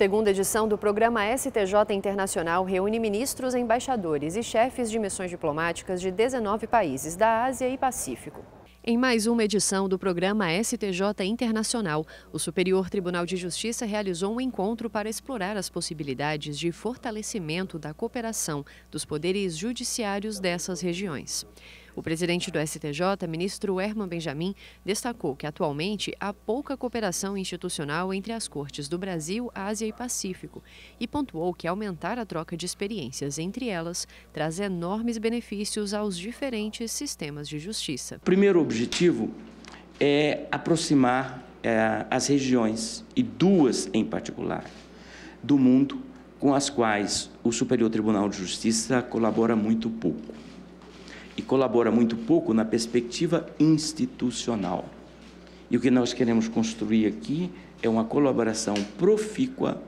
Segunda edição do programa STJ Internacional reúne ministros, embaixadores e chefes de missões diplomáticas de 19 países da Ásia e Pacífico. Em mais uma edição do programa STJ Internacional, o Superior Tribunal de Justiça realizou um encontro para explorar as possibilidades de fortalecimento da cooperação dos poderes judiciários dessas regiões. O presidente do STJ, ministro Herman Benjamin, destacou que atualmente há pouca cooperação institucional entre as cortes do Brasil, Ásia e Pacífico e pontuou que aumentar a troca de experiências entre elas traz enormes benefícios aos diferentes sistemas de justiça. O primeiro objetivo é aproximar é, as regiões, e duas em particular, do mundo com as quais o Superior Tribunal de Justiça colabora muito pouco e colabora muito pouco na perspectiva institucional. E o que nós queremos construir aqui é uma colaboração profícua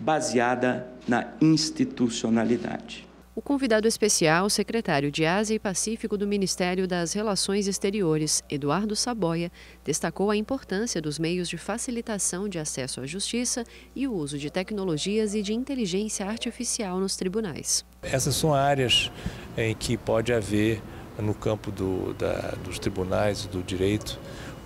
baseada na institucionalidade. O convidado especial, o secretário de Ásia e Pacífico do Ministério das Relações Exteriores, Eduardo Saboia, destacou a importância dos meios de facilitação de acesso à justiça e o uso de tecnologias e de inteligência artificial nos tribunais. Essas são áreas em que pode haver, no campo do, da, dos tribunais e do direito,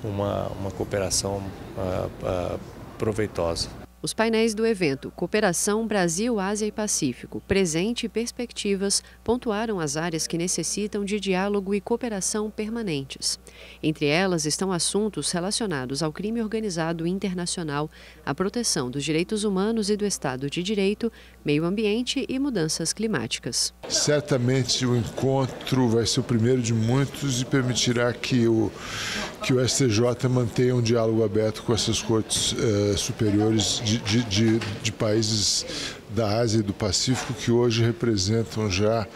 uma, uma cooperação uh, uh, proveitosa. Os painéis do evento Cooperação Brasil, Ásia e Pacífico, Presente e Perspectivas pontuaram as áreas que necessitam de diálogo e cooperação permanentes. Entre elas estão assuntos relacionados ao crime organizado internacional, à proteção dos direitos humanos e do Estado de Direito, meio ambiente e mudanças climáticas. Certamente o encontro vai ser o primeiro de muitos e permitirá que o, que o STJ mantenha um diálogo aberto com essas cortes eh, superiores de de, de, de países da Ásia e do Pacífico que hoje representam já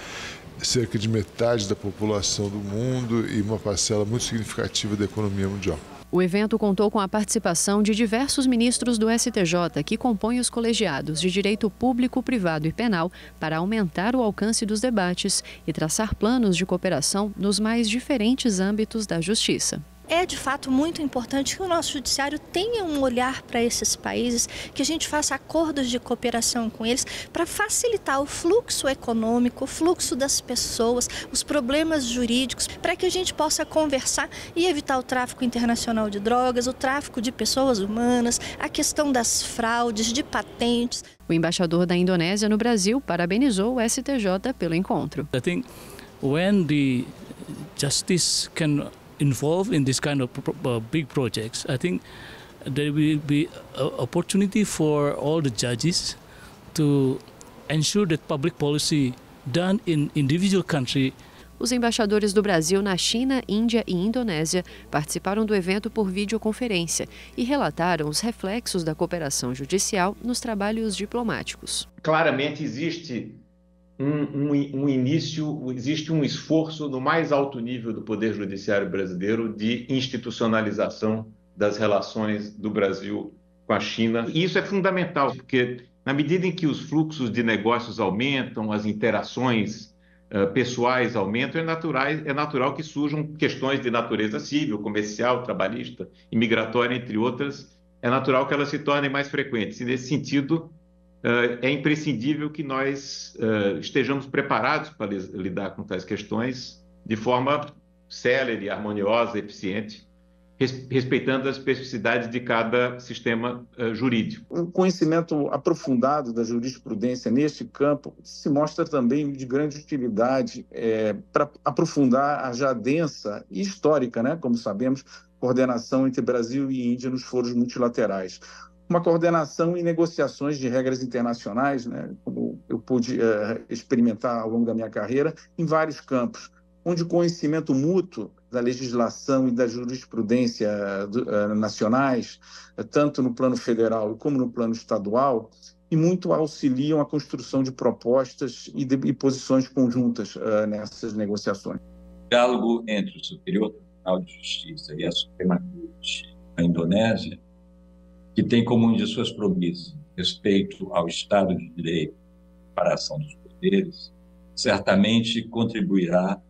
cerca de metade da população do mundo e uma parcela muito significativa da economia mundial. O evento contou com a participação de diversos ministros do STJ que compõem os colegiados de direito público, privado e penal para aumentar o alcance dos debates e traçar planos de cooperação nos mais diferentes âmbitos da justiça é de fato muito importante que o nosso judiciário tenha um olhar para esses países, que a gente faça acordos de cooperação com eles para facilitar o fluxo econômico, o fluxo das pessoas, os problemas jurídicos, para que a gente possa conversar e evitar o tráfico internacional de drogas, o tráfico de pessoas humanas, a questão das fraudes, de patentes. O embaixador da Indonésia no Brasil parabenizou o STJ pelo encontro. I think when the justice can involved in this kind of uh, big projects, I think there will be an opportunity for all the judges to ensure that public policy done in individual country Os embaixadores do Brasil na China, Índia e Indonésia participaram do evento por videoconferência e relataram os reflexos da cooperação judicial nos trabalhos diplomáticos. Claramente existe um, um, um, início, existe um esforço no mais alto nível do Poder Judiciário brasileiro de institucionalização das relações do Brasil com a China. E isso é fundamental, porque na medida em que os fluxos de negócios aumentam, as interações uh, pessoais aumentam, é natural, é natural que surjam questões de natureza civil, comercial, trabalhista, imigratória, entre outras. É natural que elas se tornem mais frequentes. E, nesse sentido, é imprescindível que nós uh, estejamos preparados para lidar com tais questões de forma célere, harmoniosa, eficiente, respeitando as especificidades de cada sistema uh, jurídico. O conhecimento aprofundado da jurisprudência neste campo se mostra também de grande utilidade é, para aprofundar a já densa e histórica, né, como sabemos, coordenação entre Brasil e Índia nos foros multilaterais uma coordenação e negociações de regras internacionais, né, como eu pude uh, experimentar ao longo da minha carreira, em vários campos, onde o conhecimento mútuo da legislação e da jurisprudência uh, nacionais, uh, tanto no plano federal como no plano estadual, e muito auxiliam a construção de propostas e, de, e posições conjuntas nessas negociações. O diálogo entre o Superior Tribunal de Justiça e a Suprema Corte da Indonésia que tem como uma de suas premissas respeito ao Estado de Direito, separação dos poderes, certamente contribuirá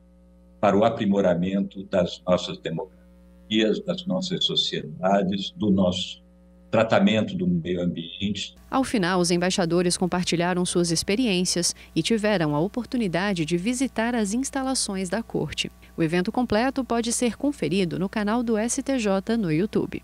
para o aprimoramento das nossas democracias, das nossas sociedades, do nosso tratamento do meio ambiente. Ao final, os embaixadores compartilharam suas experiências e tiveram a oportunidade de visitar as instalações da corte. O evento completo pode ser conferido no canal do STJ no YouTube.